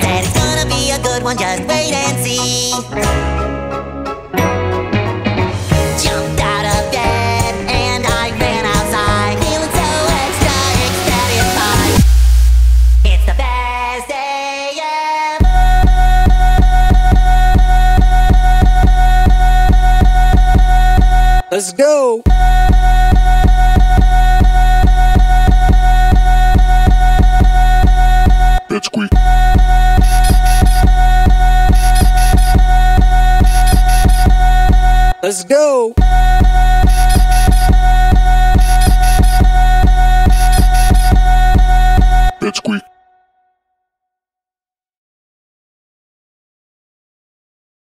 Said it's gonna be a good one, just wait and see. Jumped out of bed and I ran outside, feeling so. It's the best day ever. Let's go! Let's go.